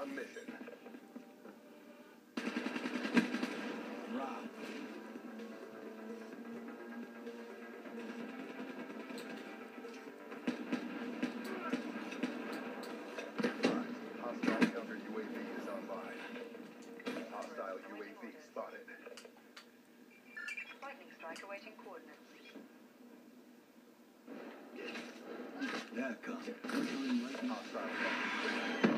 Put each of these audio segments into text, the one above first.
On mission. Rob. Hostile counter UAV is online. Hostile UAV spotted. Lightning strike awaiting coordinates. There comes. Hostile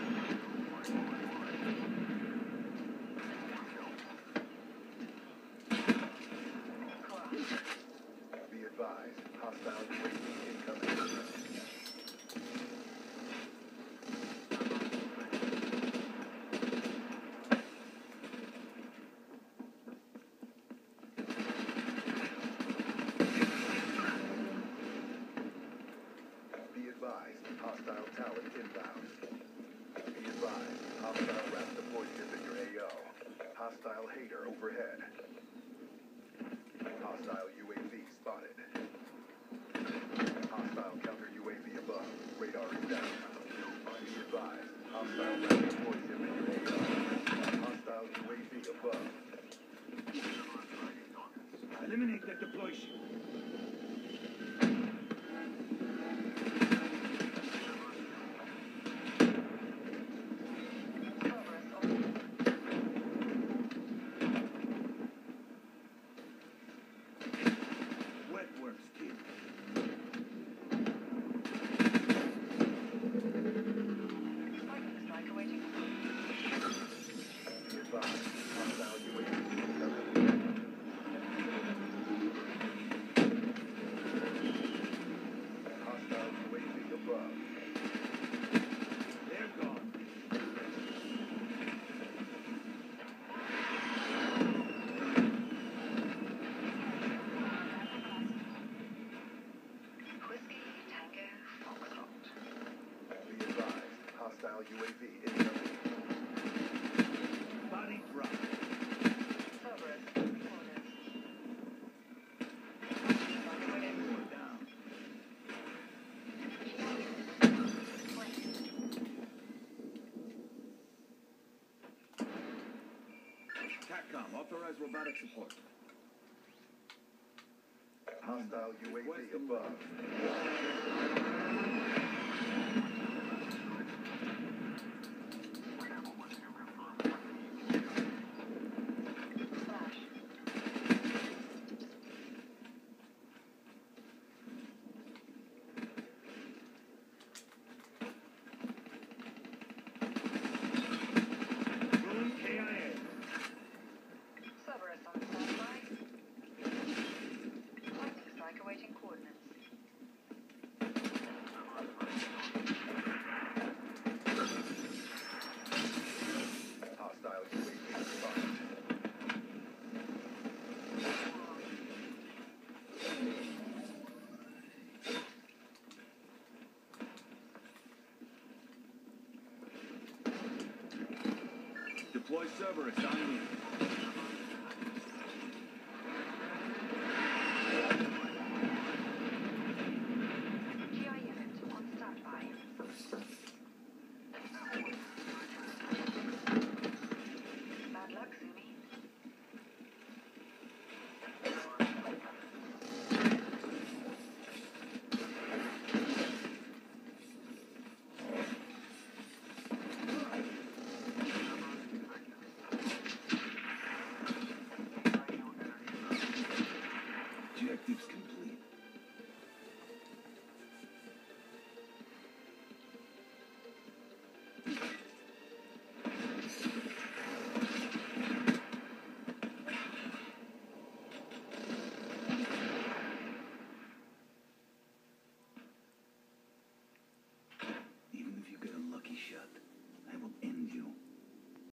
Hostile H.A.T.R. overhead. Hostile UAV spotted. Hostile counter UAV above. Radar is down. Be advised, hostile deploy ship in your AO. Hostile UAV above. Eliminate the deploy ship. Hostile UAV incoming. Body drop. Authorized robotic support. Hostile UAV above. Deploy Cerberus on me.